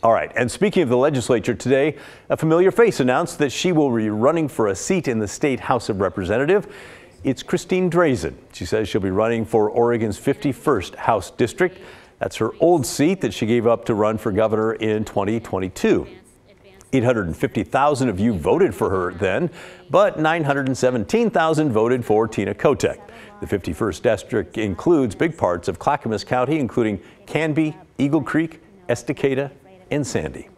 All right, and speaking of the legislature today, a familiar face announced that she will be running for a seat in the state House of Representatives. It's Christine Drazan. She says she'll be running for Oregon's 51st House District. That's her old seat that she gave up to run for governor in 2022. 850,000 of you voted for her then, but 917,000 voted for Tina Kotek. The 51st district includes big parts of Clackamas County, including Canby, Eagle Creek, Estacada, and Sandy.